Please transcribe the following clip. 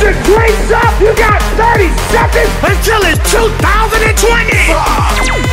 your grapes up! You got 30 seconds until it's 2020!